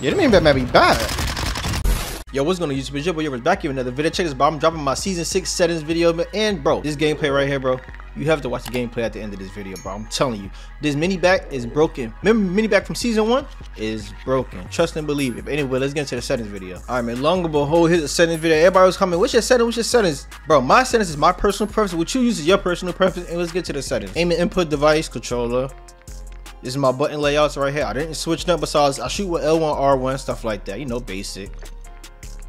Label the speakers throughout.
Speaker 1: Yeah, that Minibak might be bad. Yo, what's going on YouTube? It's your boy, Yo, back here with another video. Check this, bro. I'm dropping my Season 6 settings video. And, bro, this gameplay right here, bro. You have to watch the gameplay at the end of this video, bro. I'm telling you. This Minibak is broken. Remember Minibak from Season 1? Is broken. Trust and believe it. But anyway, let's get into the settings video. Alright, man. Long and behold, here's the settings video. Everybody was coming. What's your settings? What's your settings? Bro, my settings is my personal preference. What you use is your personal preference. And let's get to the settings. Aim and input device controller. This is my button layouts right here. I didn't switch them besides I shoot with L1, R1, stuff like that. You know, basic.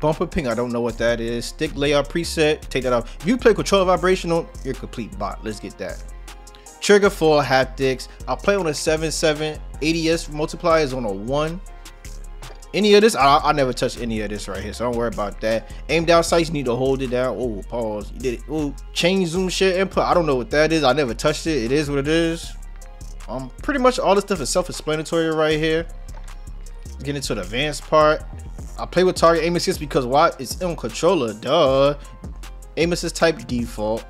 Speaker 1: Bumper ping, I don't know what that is. Stick layout preset, take that off. If you play controller vibrational, you're a complete bot. Let's get that. Trigger for haptics. I play on a 7.7. ADS multiplier is on a 1. Any of this, I, I never touch any of this right here, so don't worry about that. Aim down sights, you need to hold it down. Oh, pause. You did it. Oh, change zoom shit input. I don't know what that is. I never touched it. It is what it is. Um, pretty much all this stuff is self-explanatory right here. Get into the advanced part. I play with target aim assist because why? It's on controller, duh. Aim assist type default.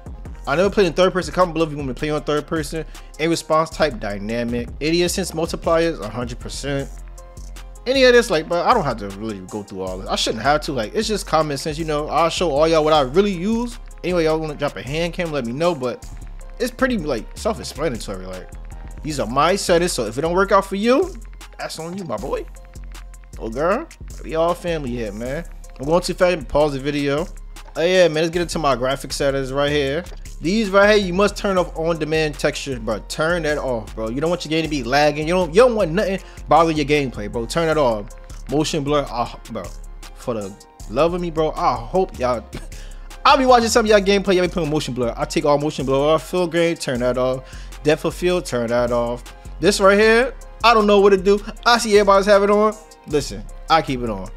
Speaker 1: I never played in third person. Comment below if you want me to play on third person. Aim response type dynamic. ADS sense multipliers 100%. Any of this, like, but I don't have to really go through all this. I shouldn't have to. Like, it's just common sense, you know. I'll show all y'all what I really use. Anyway, y'all want to drop a hand cam, let me know. But it's pretty like self-explanatory. Like, these are my settings, so if it don't work out for you, that's on you, my boy. Oh, girl. We all family here, man. I'm going too fast. Pause the video. Oh, yeah, man. Let's get into my graphic settings right here. These right here, you must turn off on-demand texture, bro. Turn that off, bro. You don't want your game to be lagging. You don't, you don't want nothing bother your gameplay, bro. Turn that off. Motion blur, oh, bro. For the love of me, bro, I hope y'all... I'll be watching some of y'all gameplay. Y'all be putting motion blur. I take all motion blur off. Film grain, turn that off. Depth of field, turn that off. This right here, I don't know what to do. I see everybody's having it on. Listen, I keep it on.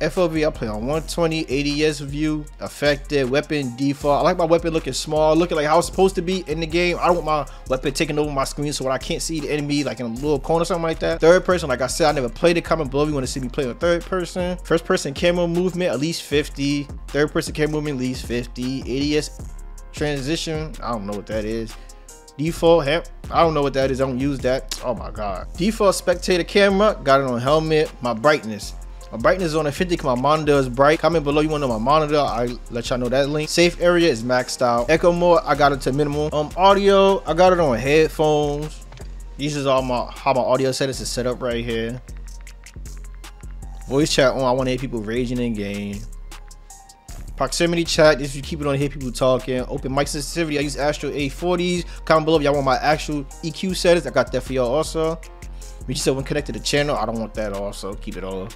Speaker 1: FOV, I play on 120, ADS view, affected, weapon default. I like my weapon looking small, looking like how it's supposed to be in the game. I don't want my weapon taking over my screen so when I can't see the enemy like in a little corner or something like that. Third person, like I said, I never played it. Comment below if you want to see me play on third person. First person camera movement, at least 50. Third person camera movement, at least 50. ADS transition, I don't know what that is. Default, I don't know what that is. I don't use that. Oh my God. Default spectator camera, got it on helmet. My brightness. My brightness is on a 50 because my monitor is bright. Comment below you want to know my monitor. I let y'all know that link. Safe area is maxed out. Echo mode, I got it to minimum. Um, audio, I got it on headphones. These is all my how my audio settings is set up right here. Voice chat on. I want to hear people raging in game. Proximity chat, this you keep it on hear people talking. Open mic sensitivity, I use Astro A40s. Comment below if y'all want my actual EQ settings. I got that for y'all also. But you said when connected to the channel, I don't want that also. Keep it all.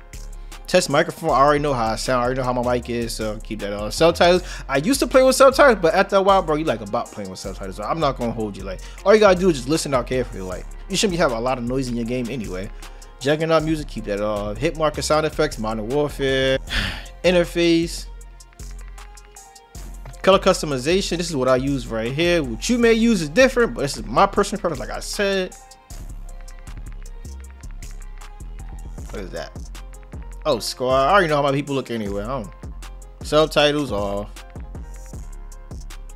Speaker 1: Test microphone, I already know how I sound. I already know how my mic is, so keep that on. Subtitles, I used to play with subtitles, but after a while, bro, you like about playing with subtitles. So I'm not gonna hold you. Like, all you gotta do is just listen out carefully. Like, you shouldn't be having a lot of noise in your game anyway. Juggernaut music, keep that off. Hit marker sound effects, Modern Warfare. Interface, color customization. This is what i use right here. What you may use is different but this is my personal preference like i said. What is that? Oh squad. I already know how my people look anyway. I don't. subtitles off.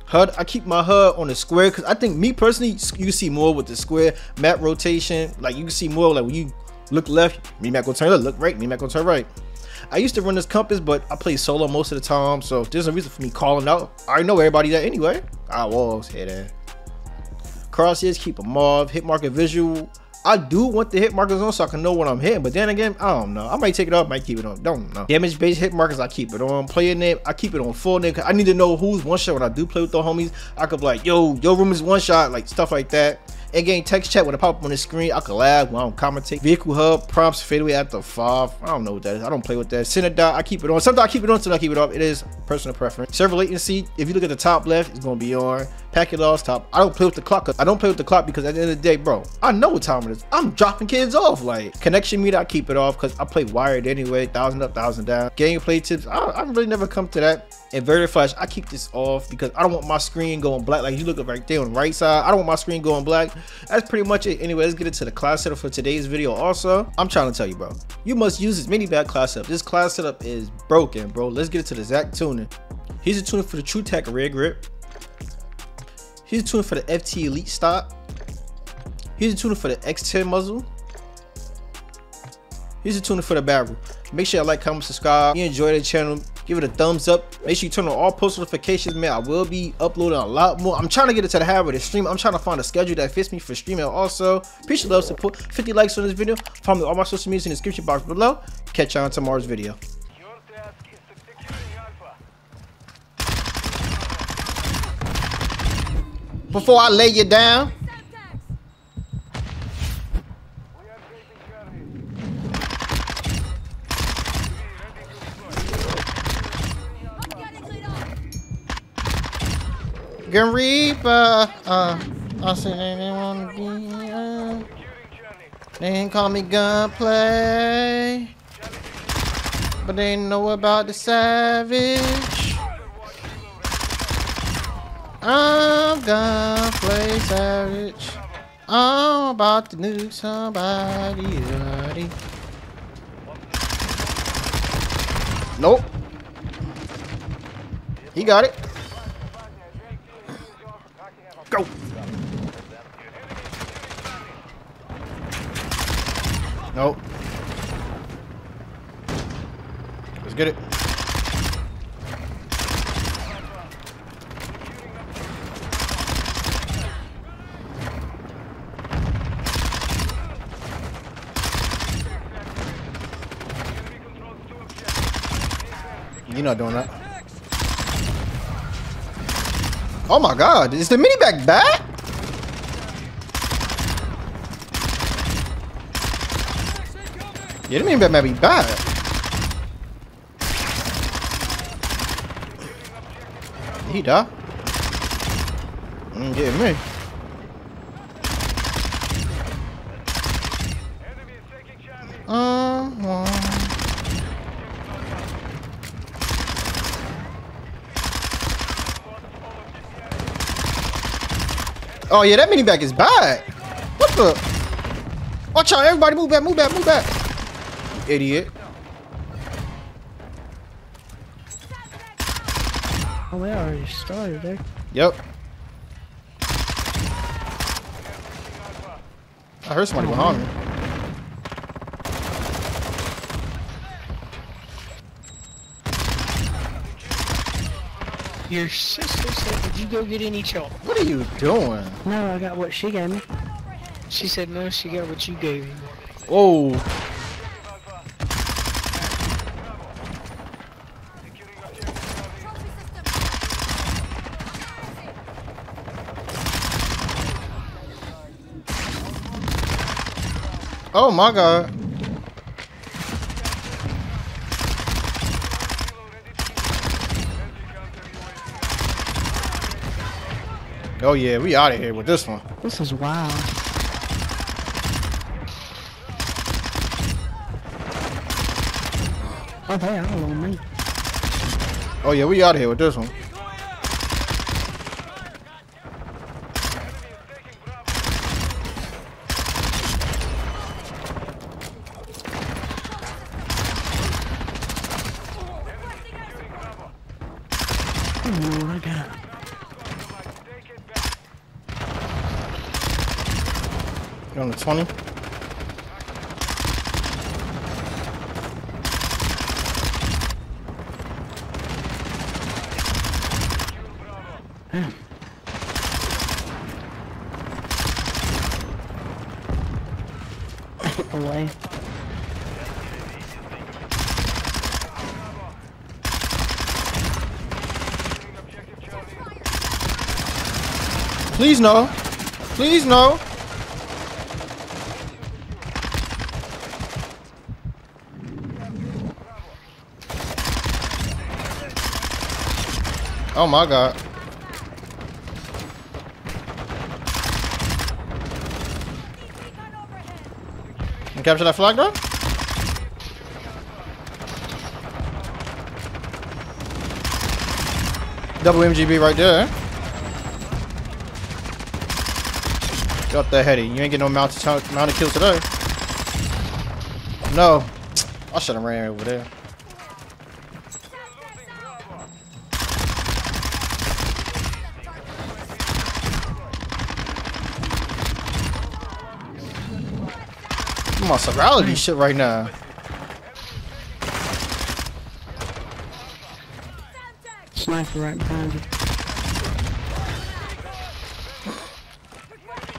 Speaker 1: HUD, I keep my HUD on the square because I think me personally, you see more with the square map rotation. Like you can see more like when you look left, me map gonna turn left, look right, me map gonna turn right. I used to run this compass, but I play solo most of the time, so there's a reason for me calling out. I know everybody that anyway. I was hit that. Crosshairs, keep a off. Hit market visual. I do want the hit markers on so I can know what I'm hitting, but then again, I don't know. I might take it off, might keep it on. Don't know. Damage based hit markers, I keep it on. Player name, I keep it on full name. I need to know who's one shot when I do play with the homies. I could be like, yo, your room is one shot, like stuff like that. And game text chat when it pop up on the screen, I can lag when I don't commentate. Vehicle hub, prompts, fadeaway after five. I don't know what that is. I don't play with that. Center dot, I keep it on. Sometimes I keep it on, sometimes I keep it off. It is personal preference. Server latency, if you look at the top left, it's gonna be on. Packet loss top. I don't play with the clock. I don't play with the clock because at the end of the day, bro, I know what time it is. I'm dropping kids off. Like connection meet, I keep it off because I play wired anyway. Thousand up, thousand down. Gameplay tips, I, I really never come to that. Inverted flash, I keep this off because I don't want my screen going black. Like you look right there on the right side, I don't want my screen going black. That's pretty much it. Anyway, let's get into the class setup for today's video. Also, I'm trying to tell you, bro, you must use this Minibak class setup. This class setup is broken, bro. Let's get into the exact tuning. Here's a tuning for the True-Tac rear grip. Here's a tuner for the FT Elite stock. Here's a tuner for the X10 muzzle. Here's a tuna for the barrel. Make sure you like, comment, subscribe. If you enjoy the channel, give it a thumbs up. Make sure you turn on all post notifications, man. I will be uploading a lot more. I'm trying to get into the habit of stream. I'm trying to find a schedule that fits me for streaming also. Appreciate love, support. 50 likes on this video. Follow me on all my social media in the description box below. Catch y'all on tomorrow's video. Before I lay you down,
Speaker 2: We are taking Charlie.
Speaker 1: Reaper. Uh, I said they to be. Uh, they didn't call me gunplay. But they know about the savage. I'm gunplay savage. I'm about to nuke somebody. buddy. Nope. He got it. Go. Nope. Let's get it. You're not doing that. Oh my god, is the Minibak back? Yeah, the Minibak might be bad. He die? Mm, getting me.
Speaker 2: Enemy is taking Charlie.
Speaker 1: Uh, Oh yeah, that Minibak is bad. What the? Watch out, everybody move back, move back, move back. Idiot.
Speaker 3: Oh, we already started, eh?
Speaker 1: Yep. I heard somebody behind me.
Speaker 3: Your sister said, did you go get any chalk?
Speaker 1: What are you doing?
Speaker 3: No, I got what she gave me. She said, no, she got what you gave me.
Speaker 1: Whoa.
Speaker 2: Securing objective Charlie.
Speaker 1: Oh my god. Oh yeah, we out of here with this one.
Speaker 3: This is wild. Oh, they all on me.
Speaker 1: Oh yeah, we out of here with this one.
Speaker 3: I don't know what I got.
Speaker 1: You on the 20?
Speaker 3: Damn.
Speaker 1: Please no. Please no. Oh my god. You capture that flag though? Double MGB right there. Got the heady. You ain't getting no mounted mounted kills today. No. I should have ran over there. some on surreality shit right now.
Speaker 3: Sniper right behind you.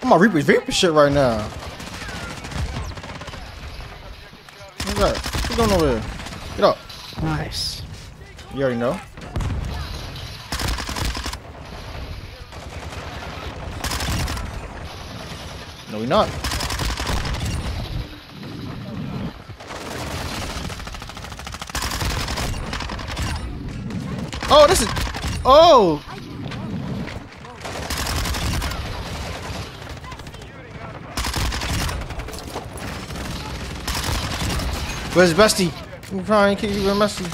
Speaker 1: I'm on Reaper's Reaper shit right now. What's that? What's going over there? Get up.
Speaker 3: Nice.
Speaker 1: You already know. No, we not. Oh, this is. Oh. Where's Bestie? I'm trying to keep you with Messi.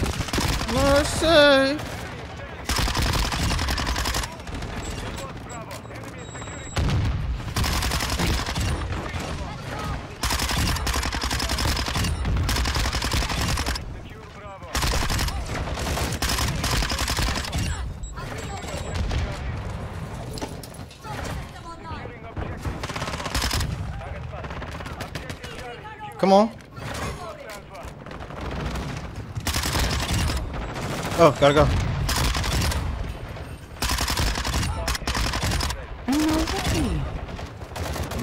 Speaker 1: Mercy. Oh, gotta go.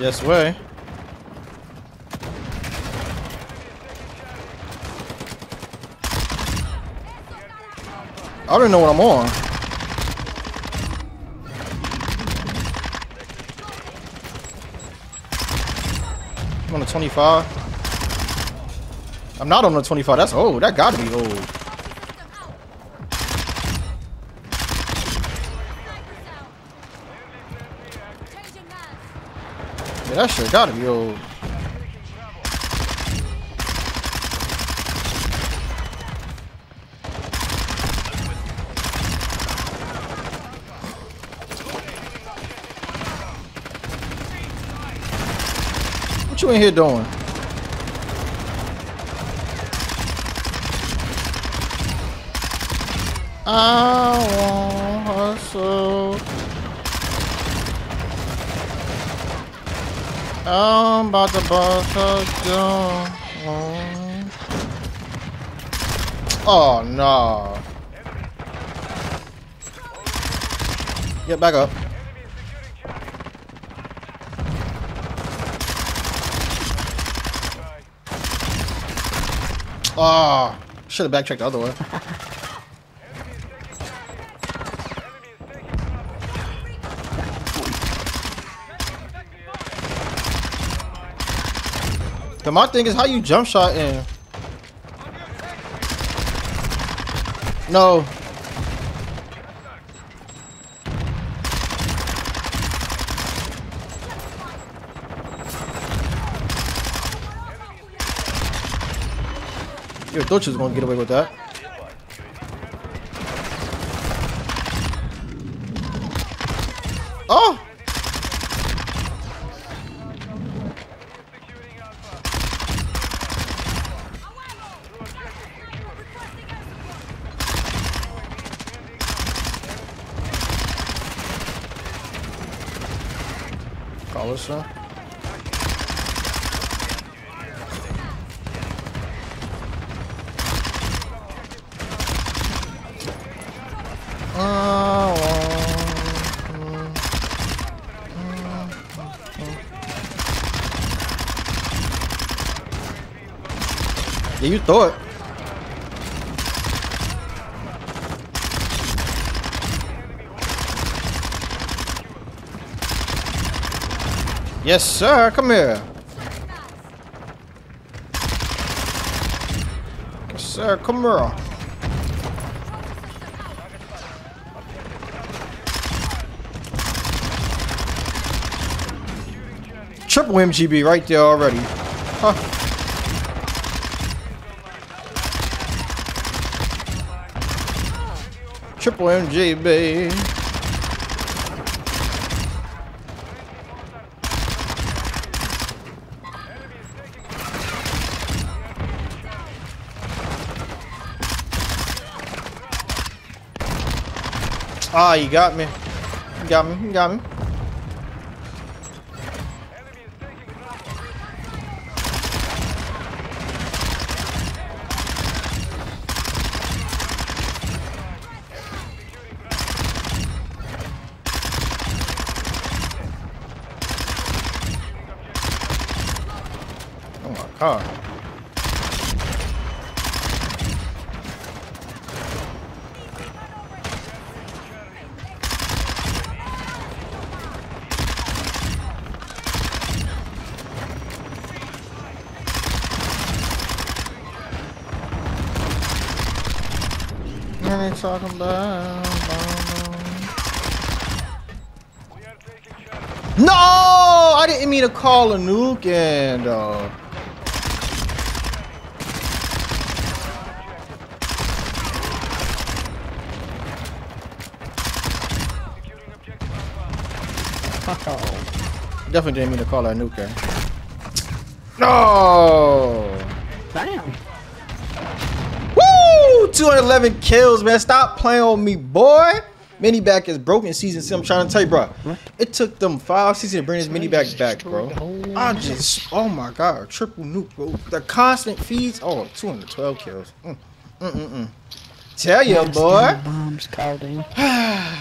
Speaker 1: Yes, way. I don't know what I'm on. I'm on the 25. I'm not on the 25. That's old. That gotta be old. Yeah, that shit gotta be old. What you in here doing? I want hustle. I'm about to bust a gun. Oh no. Get back up. Ah, should have backtracked the other way. My thing is how you jump shot in. No. You thought you was gonna get away with that. Call us, sir. Yeah, you throw Yes, sir. Come here. Yes, sir. Come here. Triple MGB right there already. Huh. Triple MGB. Ah, you got me. You got me. You got me. Oh my god. Talking about? No, I didn't mean to call a nuke and uh,
Speaker 2: Alpha.
Speaker 1: definitely didn't mean to call that nuke. eh? No.
Speaker 3: Damn.
Speaker 1: Woo! 211 kills, man. Stop playing on me, boy. Minibak is broken season six. I'm trying to tell you, bro. It took them five seasons to bring this Minibak back, bro. I just, oh my god, triple nuke, bro. The constant feeds, oh, 212 kills. Mm, mm, mm, mm. Tell you, boy.
Speaker 3: Bombs called in.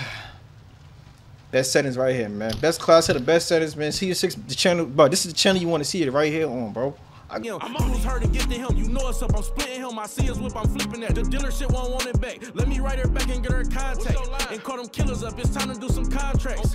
Speaker 1: Best settings right here, man. Best class of the best settings, man. See your six, the channel, bro. This is the channel you want to see it right here on, bro. I,
Speaker 4: him. I'm almost hurt and get to him. You know it's up. I'm splitting him. I see his whip. I'm flipping that. The dealership won't want it back. Let me write her back and get her contact. And call them killers up. It's time to do some contracts.